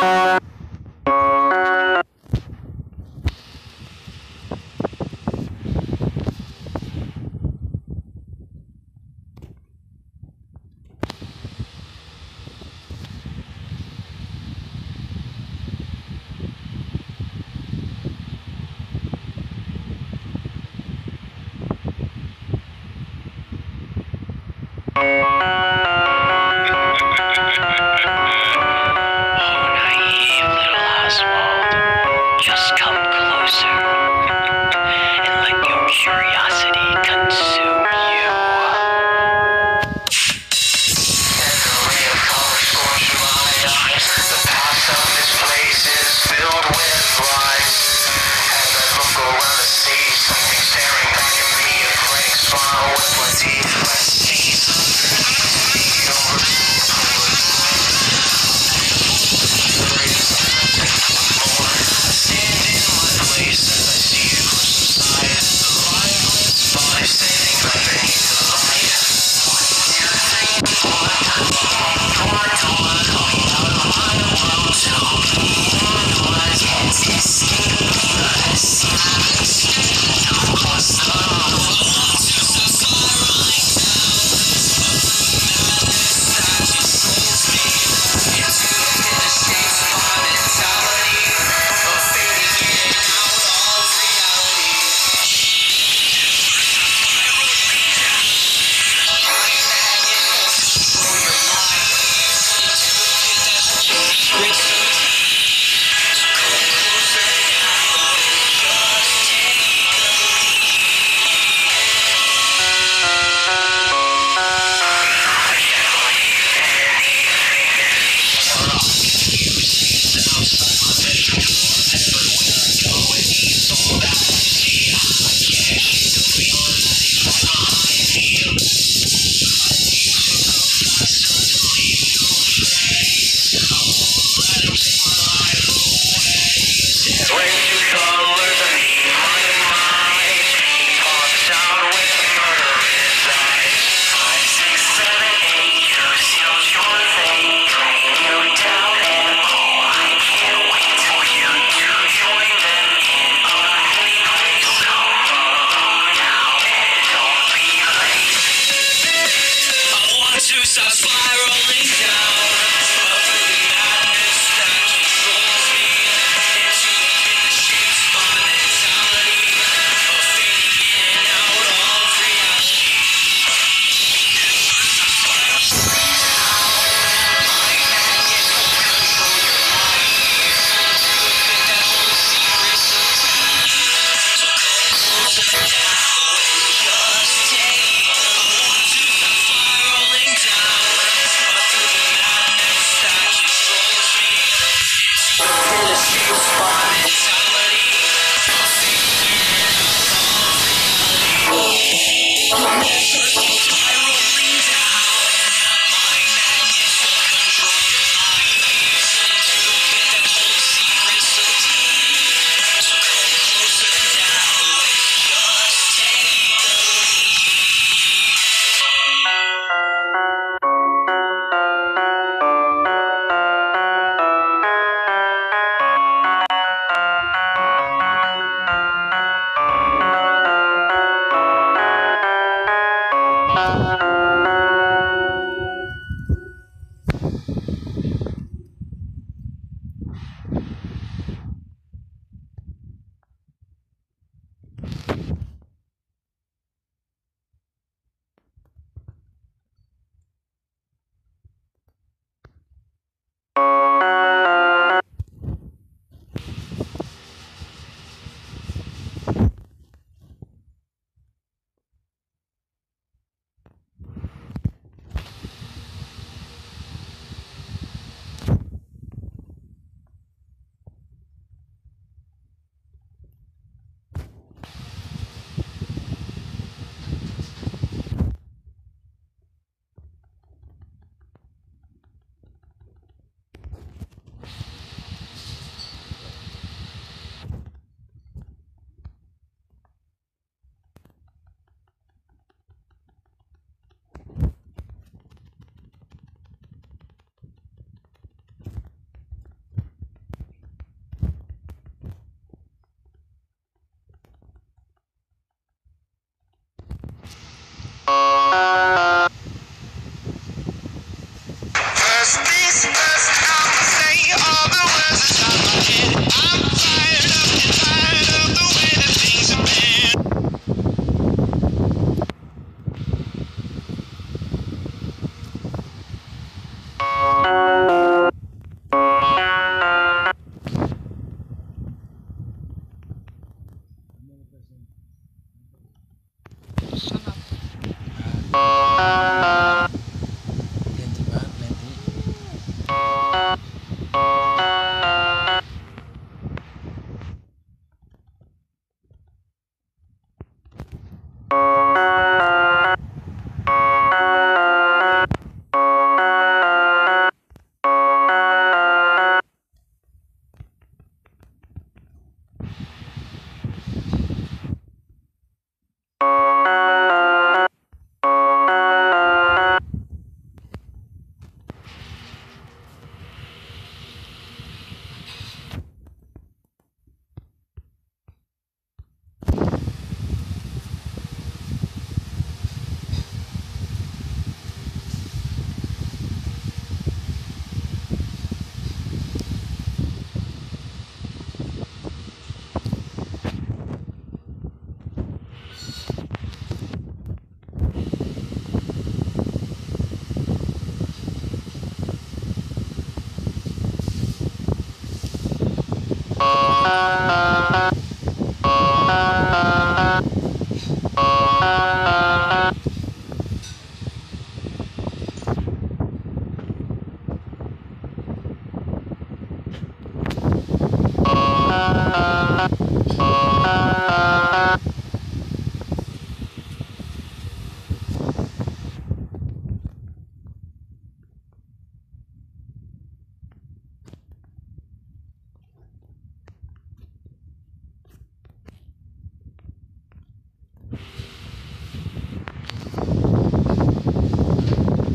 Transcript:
you down.